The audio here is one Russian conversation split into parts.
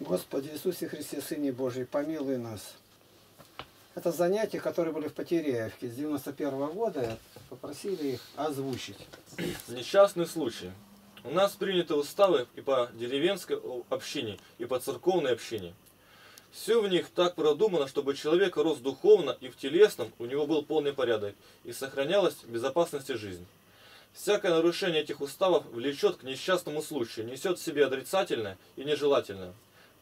Господи Иисусе Христе, Сыне Божий, помилуй нас. Это занятия, которые были в Потеряевке с 91 -го года, попросили их озвучить. Несчастный случай. У нас приняты уставы и по деревенской общине, и по церковной общине. Все в них так продумано, чтобы человек рос духовно и в телесном, у него был полный порядок, и сохранялась безопасность и жизнь. Всякое нарушение этих уставов влечет к несчастному случаю, несет в себе отрицательное и нежелательное.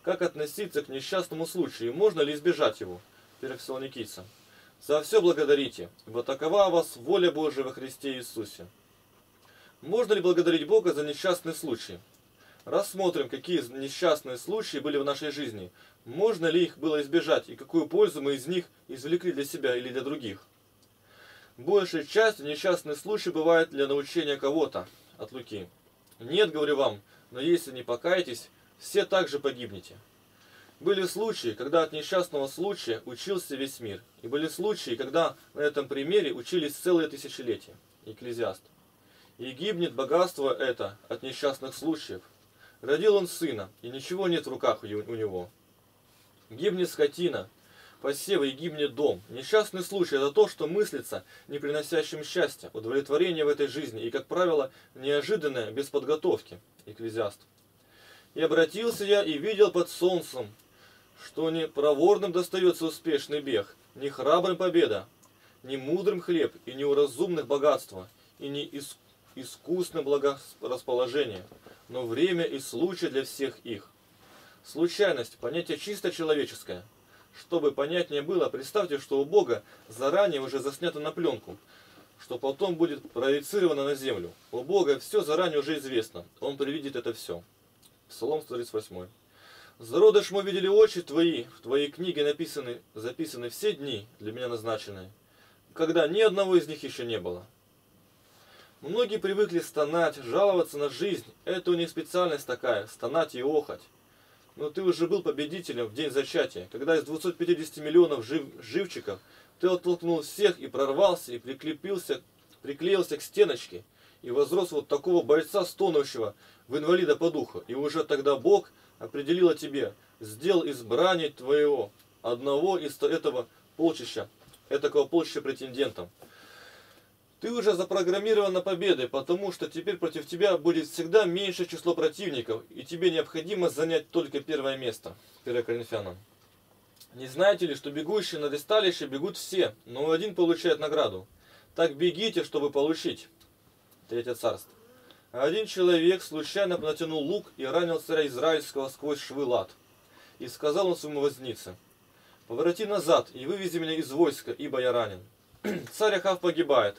Как относиться к несчастному случаю можно ли избежать его? 1 Фессалоникийцам. За все благодарите, ибо такова у вас воля Божия во Христе Иисусе. Можно ли благодарить Бога за несчастный случай? Рассмотрим, какие несчастные случаи были в нашей жизни. Можно ли их было избежать и какую пользу мы из них извлекли для себя или для других? Большая часть несчастных случаев бывает для научения кого-то. От Луки. Нет, говорю вам, но если не покаетесь, все также погибнете. Были случаи, когда от несчастного случая учился весь мир. И были случаи, когда на этом примере учились целые тысячелетия. Экклезиаст. И гибнет богатство это от несчастных случаев. Родил он сына, и ничего нет в руках у него. Гибнет скотина, посевы и гибнет дом. Несчастный случай – это то, что мыслится, не приносящим счастья, удовлетворения в этой жизни и, как правило, неожиданное, без подготовки. Экклезиаст. И обратился я и видел под солнцем, что не проворным достается успешный бег, не храбрым победа, не мудрым хлеб и не у разумных богатства, и не иск искусным благорасположение, но время и случай для всех их. Случайность – понятие чисто человеческое. Чтобы понятнее было, представьте, что у Бога заранее уже заснято на пленку, что потом будет проецировано на землю. У Бога все заранее уже известно, Он предвидит это все. Псалом 138. Зародыш мы видели очи твои, в твоей книге написаны, записаны все дни, для меня назначенные, когда ни одного из них еще не было. Многие привыкли стонать, жаловаться на жизнь. Это у них специальность такая, стонать и охать. Но ты уже был победителем в день зачатия, когда из 250 миллионов жив, живчиков ты оттолкнул всех и прорвался, и прикрепился, приклеился к стеночке, и возрос вот такого бойца стонущего в инвалида по духу. И уже тогда Бог определила тебе, сделал избрание твоего, одного из этого полчища, этакого полчища претендентом. Ты уже запрограммирован на победы, потому что теперь против тебя будет всегда меньше число противников, и тебе необходимо занять только первое место. 1 Коринфянам. Не знаете ли, что бегущие на ресталище бегут все, но один получает награду? Так бегите, чтобы получить. Третье царство. Один человек случайно натянул лук и ранил царя Израильского сквозь швы лад. И сказал он своему вознице, «Повороти назад и вывези меня из войска, ибо я ранен». Царь Ахав погибает,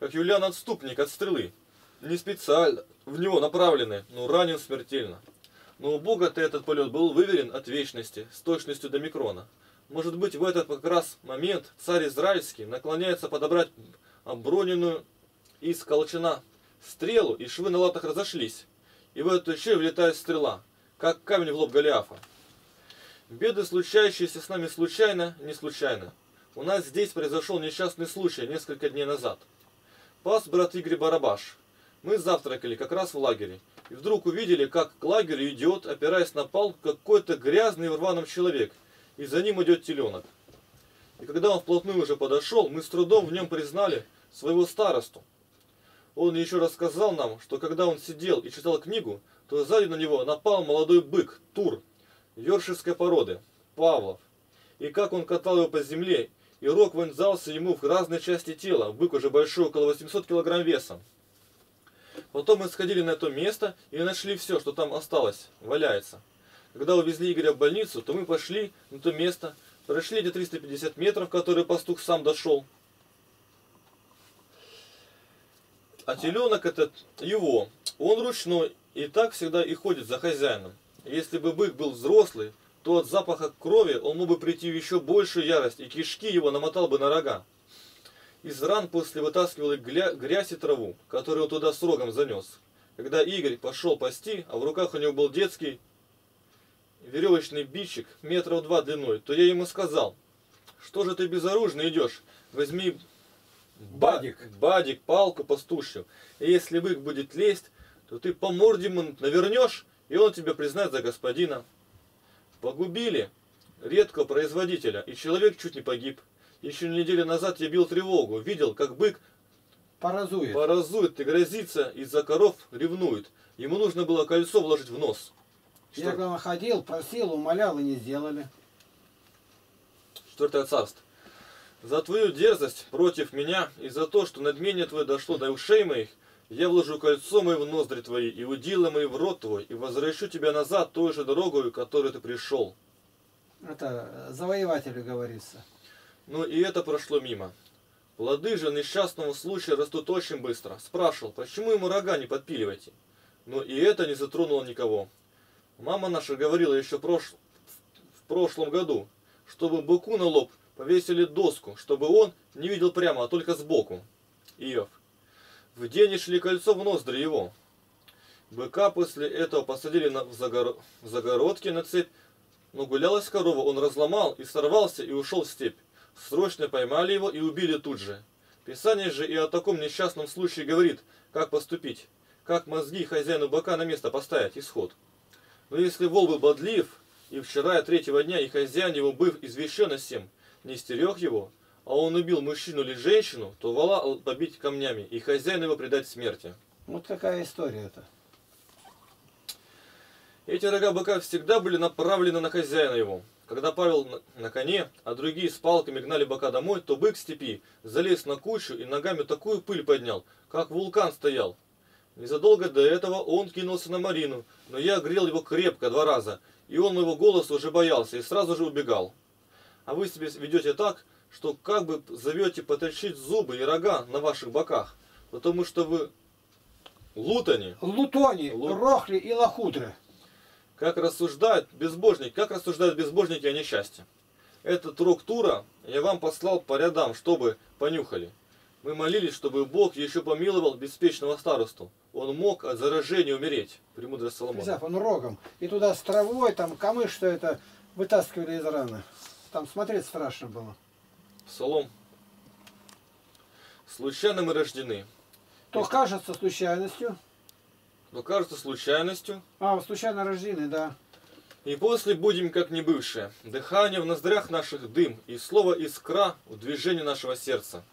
как Юлиан отступник от стрелы. Не специально в него направленный, но ранен смертельно. Но у Бога-то этот полет был выверен от вечности, с точностью до микрона. Может быть, в этот как раз момент царь Израильский наклоняется подобрать оброненную из колчана стрелу, и швы на латах разошлись. И в эту щель влетает стрела, как камень в лоб Голиафа. Беды, случающиеся с нами случайно, не случайно. У нас здесь произошел несчастный случай несколько дней назад. Пас брат Игорь Барабаш. Мы завтракали как раз в лагере. И вдруг увидели, как к лагерю идет, опираясь на пал, какой-то грязный в рваном человек. И за ним идет теленок. И когда он вплотную уже подошел, мы с трудом в нем признали своего старосту. Он еще рассказал нам, что когда он сидел и читал книгу, то сзади на него напал молодой бык, Тур, вершинской породы, Павлов. И как он катал его по земле, и рог вонзался ему в разные части тела, бык уже большой, около 800 килограмм весом. Потом мы сходили на это место и нашли все, что там осталось, валяется. Когда увезли Игоря в больницу, то мы пошли на то место, прошли эти 350 метров, которые пастух сам дошел, А теленок этот его. Он ручной и так всегда и ходит за хозяином. Если бы бык был взрослый, то от запаха крови он мог бы прийти в еще большую ярость, и кишки его намотал бы на рога. Из ран после вытаскивал грязь и траву, которую он туда с рогом занес. Когда Игорь пошел пасти, а в руках у него был детский веревочный бичик метров два длиной, то я ему сказал, что же ты безоружно идешь, возьми Бадик. Бадик, палку пастушью. И если бык будет лезть, то ты по морде ему навернешь, и он тебя признает за господина. Погубили редкого производителя, и человек чуть не погиб. Еще неделю назад я бил тревогу, видел, как бык Поразует. поразует и грозится, из-за коров ревнует. Ему нужно было кольцо вложить в нос. Я, Что? ходил, просил, умолял и не сделали. Четвертое царство. За твою дерзость против меня и за то, что надмение твое дошло до ушей моих, я вложу кольцо мое в ноздри твои и удила мои в рот твой, и возвращу тебя назад той же дорогою, которой ты пришел. Это э, завоевателю говорится. Ну и это прошло мимо. Плоды же несчастного случая растут очень быстро. Спрашивал, почему ему рога не подпиливаете? Но и это не затронуло никого. Мама наша говорила еще прош- в прошлом году, чтобы быку на лоб повесили доску, чтобы он не видел прямо, а только сбоку. Иов. В день шли кольцо в ноздри его. Быка после этого посадили на, в, загоро- в загородке на цепь, но гулялась корова, он разломал и сорвался и ушел в степь. Срочно поймали его и убили тут же. Писание же и о таком несчастном случае говорит, как поступить, как мозги хозяину быка на место поставить, исход. Но если вол был бодлив, и вчера третьего дня, и хозяин его, быв извещен о сем, не стерег его, а он убил мужчину или женщину, то вола побить камнями, и хозяин его предать смерти. Вот какая история-то. Эти рога быка всегда были направлены на хозяина его. Когда Павел на- коне, а другие с палками гнали быка домой, то бык степи залез на кучу и ногами такую пыль поднял, как вулкан стоял. Незадолго до этого он кинулся на Марину, но я грел его крепко два раза, и он моего голоса уже боялся и сразу же убегал. А вы себя ведете так, что как бы зовете поточить зубы и рога на ваших боках, потому что вы лутани. Лутони, Лу- Рохли и Лохудры. Как рассуждают безбожники, как рассуждают безбожники о несчастье. Этот рок тура я вам послал по рядам, чтобы понюхали. Мы молились, чтобы Бог еще помиловал беспечного старосту. Он мог от заражения умереть. Премудрость Соломона. Взяв он рогом. И туда с травой, там камыш, что это, вытаскивали из раны. Там смотреть страшно было. Псалом. Случайно мы рождены. То кажется случайностью. Но кажется случайностью. А, случайно рождены, да. И после будем как не бывшие. Дыхание в ноздрях наших дым, и слово искра в движении нашего сердца.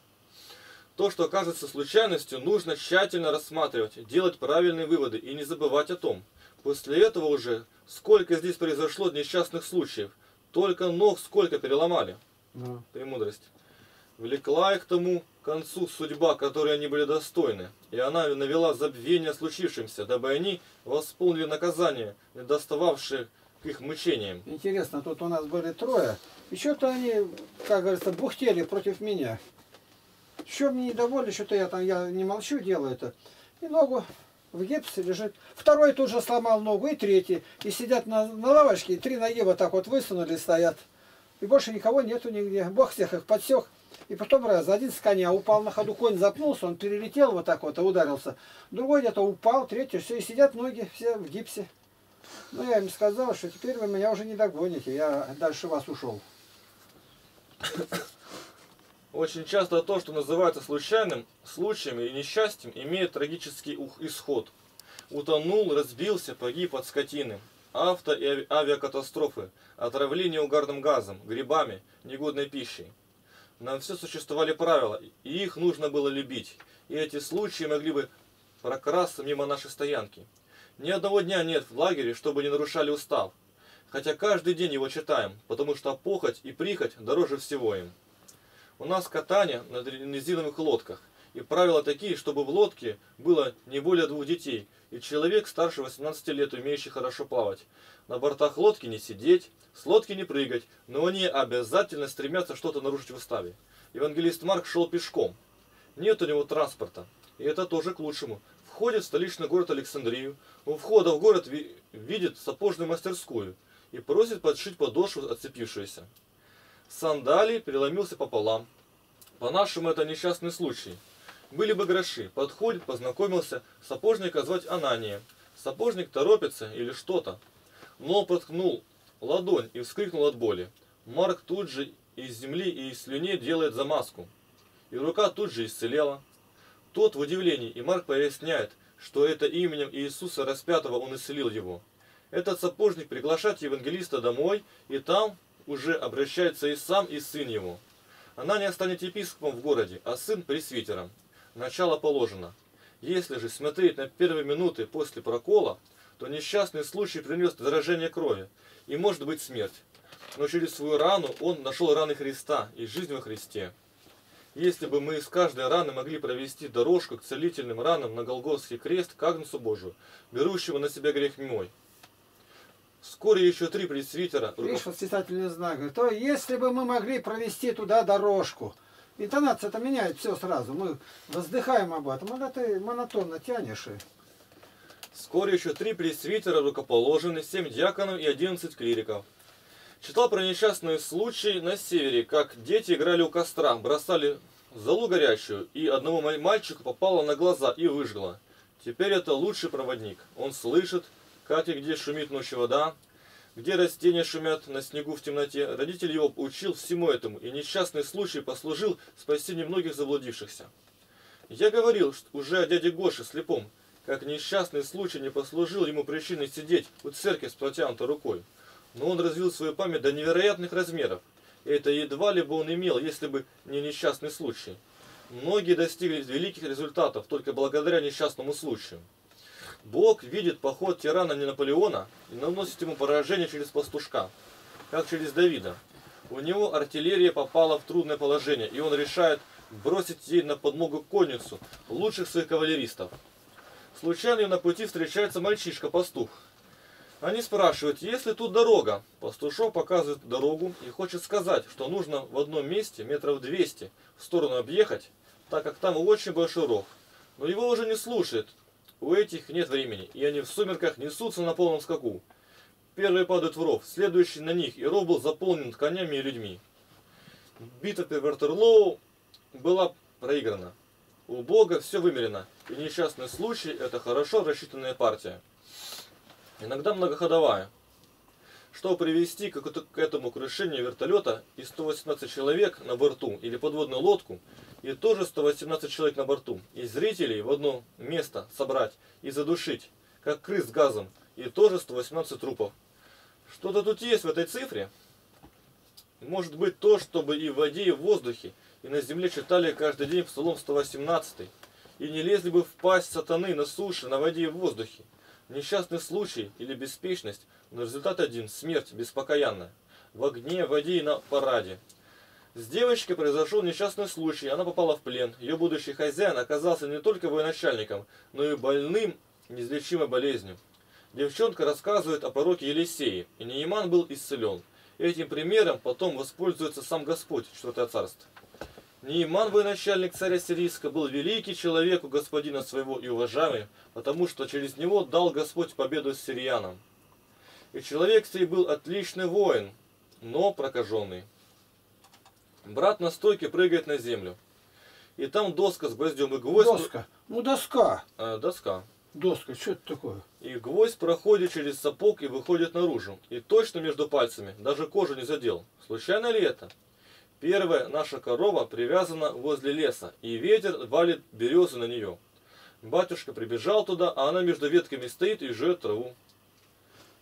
То, что кажется случайностью, нужно тщательно рассматривать, делать правильные выводы и не забывать о том. После этого уже сколько здесь произошло несчастных случаев, только ног сколько переломали. Ну. Премудрость. Влекла их к тому концу судьба, которой они были достойны, и она навела забвение случившимся, дабы они восполнили наказание, не достававшее к их мучениям. Интересно, тут у нас были трое. И что-то они, как говорится, бухтели против меня. Что мне недовольны, что-то я там, я не молчу, делаю это. И ногу в гипсе лежит. Второй тут же сломал ногу, и третий. И сидят на, на лавочке, и три ноги вот так вот высунули, стоят. И больше никого нету нигде. Бог всех их подсек. И потом раз, один с коня упал на ходу, конь запнулся, он перелетел вот так вот и ударился. Другой где-то упал, третий, все, и сидят ноги все в гипсе. Ну, я им сказал, что теперь вы меня уже не догоните, я дальше вас ушел. Очень часто то, что называется случайным случаем и несчастьем, имеет трагический исход. Утонул, разбился, погиб от скотины. Авто- и ави- авиакатастрофы, отравление угарным газом, грибами, негодной пищей. На все существовали правила, и их нужно было любить. И эти случаи могли бы прокрасться мимо нашей стоянки. Ни одного дня нет в лагере, чтобы не нарушали устав. Хотя каждый день его читаем, потому что похоть и прихоть дороже всего им. У нас катание на резиновых лодках. И правила такие, чтобы в лодке было не более двух детей и человек старше 18 лет, умеющий хорошо плавать. На бортах лодки не сидеть, с лодки не прыгать, но они обязательно стремятся что-то нарушить в уставе. Евангелист Марк шел пешком. Нет у него транспорта. И это тоже к лучшему. Входит в столичный город Александрию. У входа в город ви- видит сапожную мастерскую и просит подшить подошву отцепившуюся. Сандалий переломился пополам. По-нашему это несчастный случай. Были бы гроши. Подходит, познакомился. Сапожника звать Анания. Сапожник торопится или что-то. Но проткнул ладонь и вскрикнул от боли. Марк тут же из земли и из слюней делает замазку. И рука тут же исцелела. Тот в удивлении, и Марк поясняет, что это именем Иисуса распятого он исцелил его. Этот сапожник приглашает евангелиста домой, и там уже обращается и сам, и сын его. Анания станет епископом в городе, а сын пресвитером. Начало положено. Если же смотреть на первые минуты после прокола, то несчастный случай принес заражение крови и может быть смерть. Но через свою рану он нашел раны Христа и жизнь во Христе. Если бы мы из каждой раны могли провести дорожку к целительным ранам на Голгофский крест к Агнцу Божию, берущего на себя грех мой. Вскоре еще три пресвитера. Видишь, восклицательный знак. То если бы мы могли провести туда дорожку. Интонация-то меняет все сразу. Мы воздыхаем об этом. А ты монотонно тянешь. И... Вскоре еще три пресвитера рукоположены, семь диаконов и одиннадцать клириков. Читал про несчастный случай на севере, как дети играли у костра, бросали залу горячую, и одному мальчику попало на глаза и выжгло. Теперь это лучший проводник. Он слышит, как и где шумит ночью вода, где растения шумят на снегу в темноте. Родитель его учил всему этому, и несчастный случай послужил спасению многих заблудившихся. Я говорил что уже о дяде Гоше слепом, как несчастный случай не послужил ему причиной сидеть у церкви с протянутой рукой. Но он развил свою память до невероятных размеров. И это едва ли бы он имел, если бы не несчастный случай. Многие достигли великих результатов только благодаря несчастному случаю. Бог видит поход тирана не Наполеона и наносит ему поражение через пастушка, как через Давида. У него артиллерия попала в трудное положение, и он решает бросить ей на подмогу конницу лучших своих кавалеристов. Случайно на пути встречается мальчишка-пастух. Они спрашивают, есть ли тут дорога. Пастушок показывает дорогу и хочет сказать, что нужно в одном месте метров 200 в сторону объехать, так как там очень большой ров. Но его уже не слушает. У этих нет времени, и они в сумерках несутся на полном скаку. Первые падают в ров, следующий на них, и ров был заполнен конями и людьми. Битва при Вертерлоу была проиграна. У Бога все вымерено, и несчастный случай – это хорошо рассчитанная партия. Иногда многоходовая. Чтобы привести к этому крушению вертолета и 118 человек на борту или подводную лодку, и тоже 118 человек на борту, и зрителей в одно место собрать и задушить, как крыс газом, и тоже 118 трупов. Что-то тут есть в этой цифре. Может быть то, чтобы и в воде, и в воздухе, и на земле читали каждый день Псалом 118, и не лезли бы в пасть сатаны на суше, на воде и в воздухе. Несчастный случай или беспечность, но результат один – смерть беспокаянная. В огне, в воде и на параде. С девочкой произошел несчастный случай, она попала в плен. Ее будущий хозяин оказался не только военачальником, но и больным неизлечимой болезнью. Девчонка рассказывает о пророке Елисеи, и Нейман был исцелен. Этим примером потом воспользуется сам Господь, четвертое царство. Нейман, военачальник царя Сирийска, был великий человек у господина своего и уважаемый, потому что через него дал Господь победу сириянам. И человек сей был отличный воин, но прокаженный. Брат на стойке прыгает на землю. И там доска с гвоздем и гвоздь... Доска. Ну доска. А, доска. Доска, что это такое? И гвоздь проходит через сапог и выходит наружу. И точно между пальцами, даже кожу не задел. Случайно ли это? Первая наша корова привязана возле леса, и ветер валит березы на нее. Батюшка прибежал туда, а она между ветками стоит и жует траву.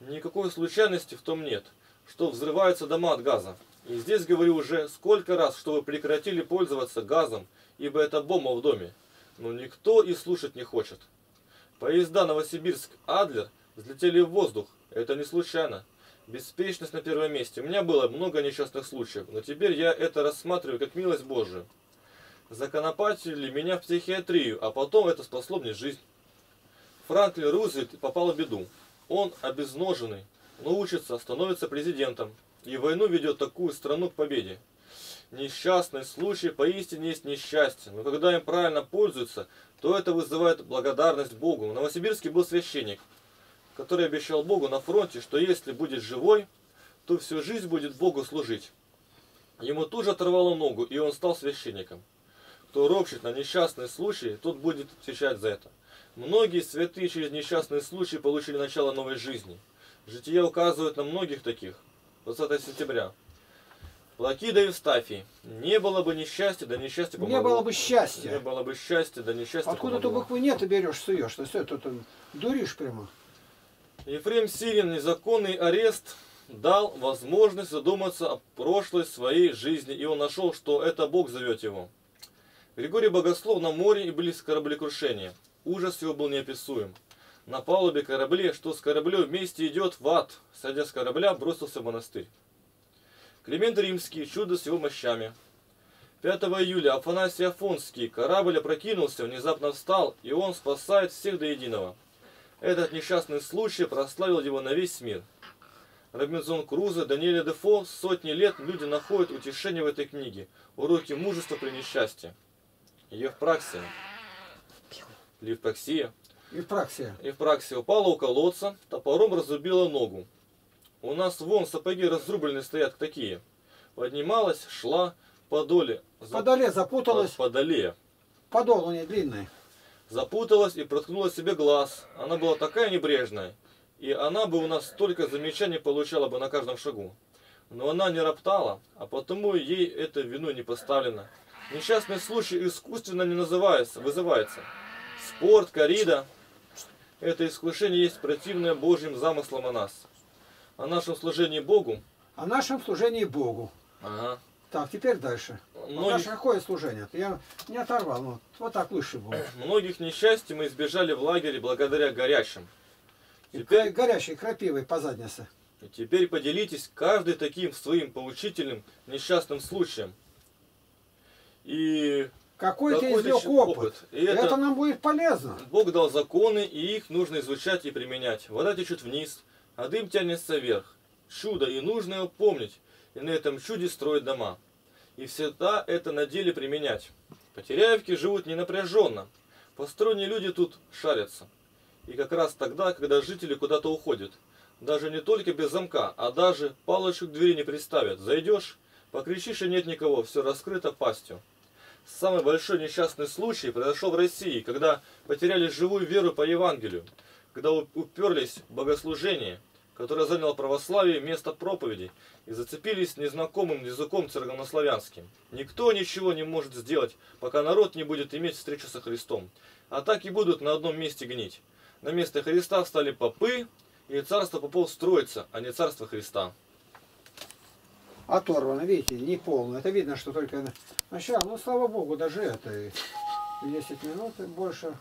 Никакой случайности в том нет, что взрываются дома от газа. И здесь говорю уже сколько раз, чтобы прекратили пользоваться газом, ибо это бомба в доме. Но никто и слушать не хочет. Поезда Новосибирск-Адлер взлетели в воздух. Это не случайно. Беспечность на первом месте. У меня было много несчастных случаев, но теперь я это рассматриваю как милость Божию. Законопатили меня в психиатрию, а потом это спасло мне жизнь. Франклин Рузвельт попал в беду. Он обезноженный, но учится, становится президентом. И войну ведет такую страну к победе. Несчастный случай поистине есть несчастье, но когда им правильно пользуются, то это вызывает благодарность Богу. В Новосибирске был священник, который обещал Богу на фронте, что если будет живой, то всю жизнь будет Богу служить. Ему тут же оторвало ногу, и он стал священником. Кто ропщет на несчастный случай, тот будет отвечать за это. Многие святые через несчастные случаи получили начало новой жизни. Жития указывают на многих таких. 20 сентября. Плакида Евстафий. Не было бы несчастья, да несчастье помогло. Не было бы счастья. Не было бы счастья, да несчастье Откуда ты помогло. буквы нет и берешь, суешь? Ты все, тут дуришь прямо. Ефрем Сирин незаконный арест дал возможность задуматься о прошлой своей жизни, и он нашел, что это Бог зовет его. Григорий Богослов на море и близ кораблекрушения. Ужас его был неописуем. На палубе корабле, что с кораблем вместе идет в ад, сойдя с корабля, бросился в монастырь. Климент Римский, чудо с его мощами. 5 июля Афанасий Афонский, корабль опрокинулся, внезапно встал, и он спасает всех до единого. Этот несчастный случай прославил его на весь мир. Робинзон Крузо, Даниэля Дефо, сотни лет люди находят утешение в этой книге. Уроки мужества при несчастье. Евпраксия. Левпраксия. Евпраксия. Евпраксия упала у колодца, топором разрубила ногу. У нас вон сапоги разрубленные стоят такие. Поднималась, шла, подоле. В подоле запуталась. Подоле. Подол у нее длинный. Запуталась и проткнула себе глаз. Она была такая небрежная. И она бы у нас столько замечаний получала бы на каждом шагу. Но она не роптала, а потому ей это вину не поставлено. Несчастный случай искусственно не называется, вызывается. Спорт, корида – это искушение есть противное Божьим замыслам о нас. О нашем служении Богу. О нашем служении Богу. Ага. Так, теперь дальше. Многих, Наше какое служение? Я не оторвал. Вот, вот так выше будет. многих несчастий мы избежали в лагере благодаря горячим. И Теперь, горящей крапивой по заднице. и теперь поделитесь каждый таким своим поучительным несчастным случаем. И Какой-то Какой-то извлек еще опыт. опыт. И это... это- нам будет полезно. Бог дал законы, и их нужно изучать и применять. Вода течет вниз, а дым тянется вверх. Чудо, и нужно его помнить, и на этом чуде строить дома. И всегда это на деле применять. Потеряевки живут ненапряженно. Посторонние люди тут шарятся. И как раз тогда, когда жители куда-то уходят. Даже не только без замка, а даже палочек к двери не приставят. Зайдешь, покричишь, и нет никого, все раскрыто пастью. Самый большой несчастный случай произошел в России, когда потеряли живую веру по Евангелию, когда уперлись в богослужение, которое заняло православие место проповеди, и зацепились незнакомым языком церковнославянским. Никто ничего не может сделать, пока народ не будет иметь встречу со Христом. А так и будут на одном месте гнить. На место Христа встали попы, и царство попов строится, а не царство Христа. Оторвано, видите, не полно. Это видно, что только начало. Ну, слава богу, даже это и 10 минут и больше